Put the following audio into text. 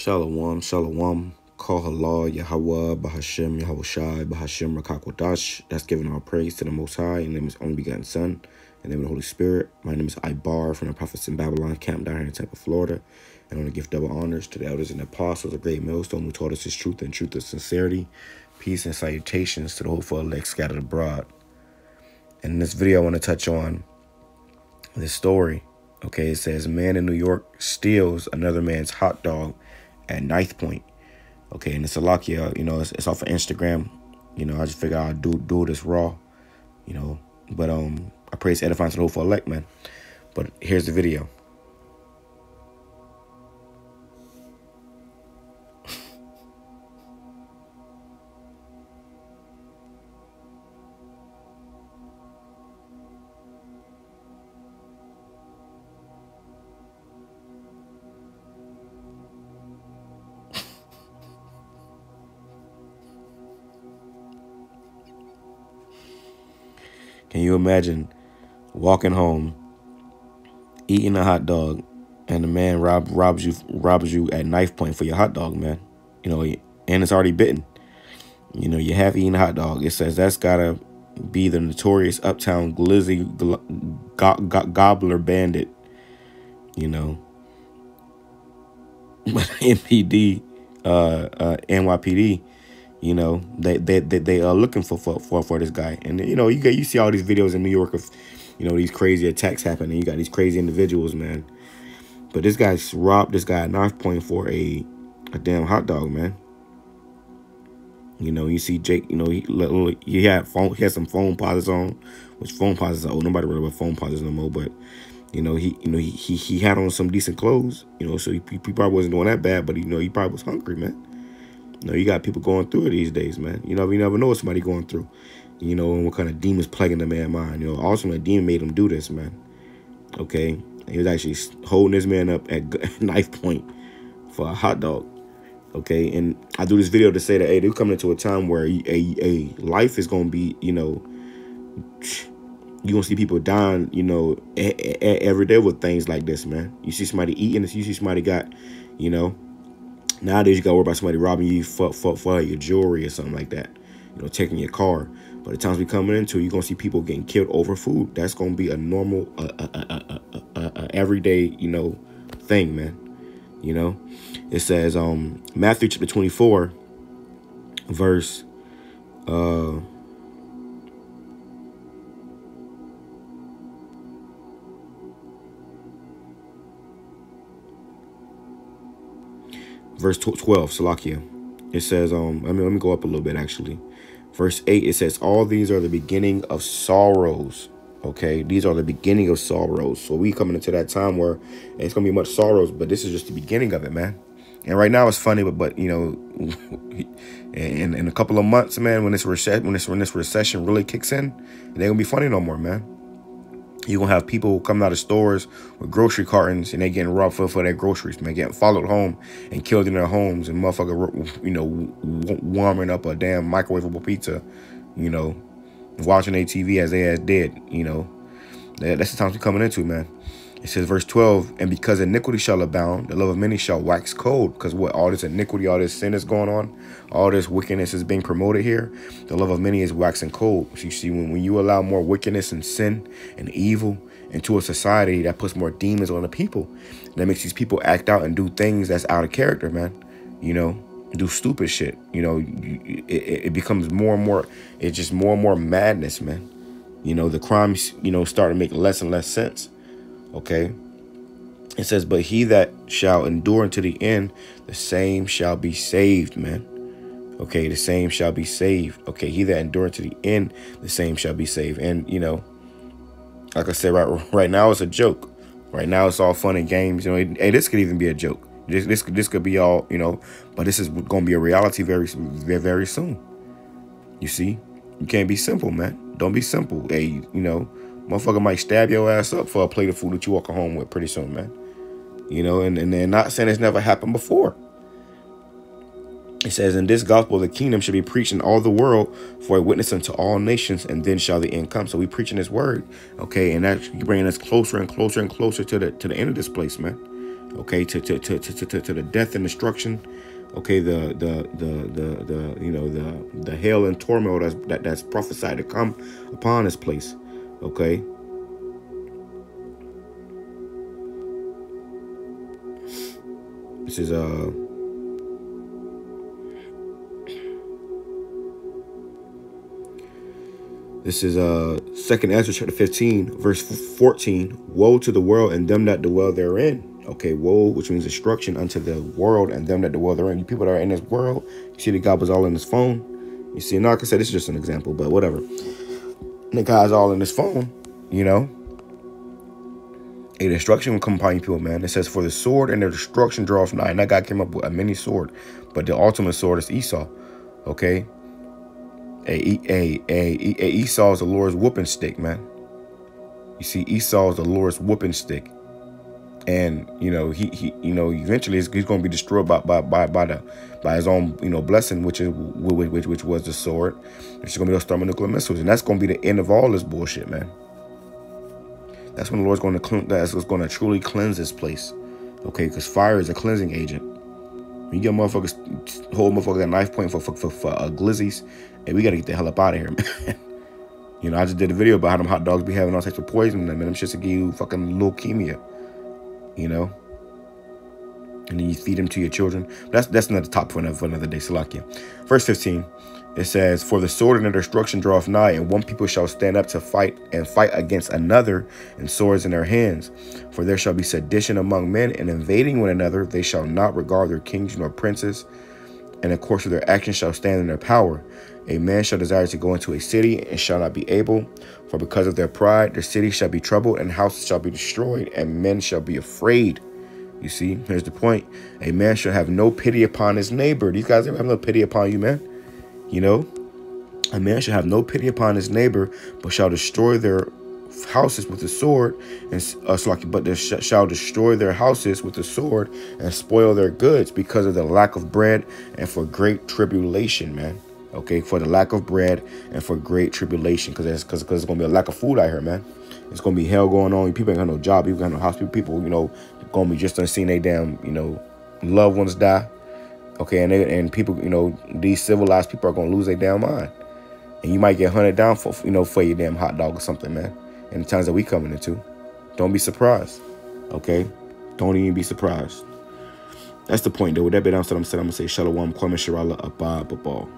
Shalom, shalom. Kal halal, Yahawah, Bahasham, Yahawashi, Bahasham, Rakakwadash. That's giving all praise to the Most High. The name is only begotten Son. The name of the Holy Spirit. My name is Ibar from the Prophets in Babylon, camp down here in Tampa, Florida. And I want to give double honors to the elders and apostles, a great millstone who taught us his truth and truth of sincerity. Peace and salutations to the hopeful elect scattered abroad. And in this video, I want to touch on this story. Okay, it says, a man in New York steals another man's hot dog at knife point. Okay, and it's a lucky, uh, you know, it's, it's off of Instagram. You know, I just figured I'd do do this raw, you know. But um, I praise edifying to the hopeful elect, man. But here's the video. Can you imagine walking home, eating a hot dog, and the man rob, robs you robs you at knife point for your hot dog, man? You know, and it's already bitten. You know, you have eaten a hot dog. It says that's gotta be the notorious uptown glizzy go, go, gobbler bandit. You know, but MPD, uh, uh, NYPD you know, they they they, are looking for, for for this guy, and you know, you get you see all these videos in New York of, you know, these crazy attacks happening. You got these crazy individuals, man. But this guy's robbed this guy at knife point for a a damn hot dog, man. You know, you see Jake. You know, he he had phone. He had some Foamposites on, which Foamposites. Oh, nobody really phone Foamposites no more. But you know, he you know he he, he had on some decent clothes. You know, so he, he probably wasn't doing that bad. But you know, he probably was hungry, man. You know, you got people going through it these days, man. You know, you never know what somebody going through. You know, and what kind of demons plaguing the man mind. You know, ultimately, a demon made him do this, man. Okay, he was actually holding this man up at knife point for a hot dog. Okay, and I do this video to say that hey, they're coming into a time where a a life is gonna be, you know, you gonna see people dying, you know, every day with things like this, man. You see somebody eating this, you see somebody got, you know, Nowadays, you got to worry about somebody robbing you for, for, for your jewelry or something like that. You know, taking your car. But the times we coming into, you're going to see people getting killed over food. That's going to be a normal, uh, uh, uh, everyday, you know, thing, man. You know? It says, um, Matthew chapter 24, verse, uh, verse 12, Salakia. It says, um, I mean, let me go up a little bit actually. Verse 8, it says, All these are the beginning of sorrows. Okay, these are the beginning of sorrows. So we coming into that time where it's gonna be much sorrows, but this is just the beginning of it, man. And right now it's funny, but but you know, in in a couple of months, man, when this recession when this when this recession really kicks in, it ain't gonna be funny no more, man. You're going to have people coming out of stores with grocery cartons and they getting robbed for, for their groceries, man. Getting followed home and killed in their homes and motherfucker, you know, warming up a damn microwavable pizza, you know, watching ATV as they as dead, you know. That's the times we're coming into, man. It says, verse 12, and because iniquity shall abound, the love of many shall wax cold. Because what all this iniquity, all this sin is going on, all this wickedness is being promoted here, the love of many is waxing cold. So you see, when, when you allow more wickedness and sin and evil into a society, that puts more demons on the people. That makes these people act out and do things that's out of character, man. You know, do stupid shit. You know, it, it becomes more and more, it's just more and more madness, man. You know, the crimes, you know, start to make less and less sense. Okay. It says, but he that shall endure unto the end, the same shall be saved, man. Okay, the same shall be saved. Okay, he that endure to the end, the same shall be saved. And you know, like I said, right right now it's a joke. Right now it's all fun and games. You know, hey, this could even be a joke. This this this could be all you know, but this is going to be a reality very very soon. You see, you can't be simple, man. Don't be simple. Hey, you know, Motherfucker might stab your ass up for a plate of food that you walk home with pretty soon, man. You know, and, and they're not saying it's never happened before. It says, In this gospel, the kingdom should be preached in all the world for a witness unto all nations, and then shall the end come. So we preaching this word, okay, and that's bringing us closer and closer and closer to the to the end of this place, man. okay, to to to to, to, to the death and destruction, okay, the the the the the you know the the hell and turmoil that's that, that's prophesied to come upon this place, okay. This is uh This is uh Second Ezra chapter 15, verse 14. Woe to the world and them that dwell therein. Okay, woe, which means destruction unto the world and them that dwell therein. You people that are in this world, you see the God was all in his phone. You see, like I said, this is just an example, but whatever. The guy's all in his phone, you know. A destruction will come upon you people, man. It says, For the sword and the destruction draweth nigh. And that guy came up with a mini sword. But the ultimate sword is Esau. Okay? A, a, a, a Esau is the Lord's whooping stick, man. You see, Esau is the Lord's whooping stick. And, you know, he, he you know, eventually he's, he's going to be destroyed by, by, by, by, the, by his own, you know, blessing, which is, which, which, which was the sword. It's going to be those thermonuclear missiles. And that's going to be the end of all this bullshit, man. That's when the Lord's going to clean, that's going to truly cleanse this place. Okay, because fire is a cleansing agent. You get motherfuckers, hold motherfuckers at knife point for, for, for, for uh, glizzies, hey, we got to get the hell up out of here, man. you know, I just did a video about how them hot dogs be having all types of poison in them, and them shits to give you fucking leukemia. You know? And then you feed them to your children. But that's that's another top another, for another day, Salakia. Verse 15. It says, For the sword and the destruction draweth nigh, and one people shall stand up to fight and fight against another, and swords in their hands. For there shall be sedition among men, and invading one another, they shall not regard their kings nor princes, and the course of their actions shall stand in their power. A man shall desire to go into a city and shall not be able, for because of their pride, the city shall be troubled, and houses shall be destroyed, and men shall be afraid. You see, here's the point. A man shall have no pity upon his neighbor. These guys have no pity upon you, man. You know, a man shall have no pity upon his neighbor, but shall destroy their houses with the sword, and uh, but they sh shall destroy their houses with the sword and spoil their goods because of the lack of bread and for great tribulation, man. Okay, for the lack of bread and for great tribulation, because there's because there's gonna be a lack of food out here, man. It's gonna be hell going on. People ain't got no job. People got no house. People, you know, gonna be just unseen. They damn, you know, loved ones die. Okay, and they, and people, you know, these civilized people are gonna lose their damn mind, and you might get hunted down for, you know, for your damn hot dog or something, man. In the times that we coming into, don't be surprised. Okay, don't even be surprised. That's the point, though. With that I'm saying, I'm gonna say Shalom, Kwame Sharala, Abba, Babal.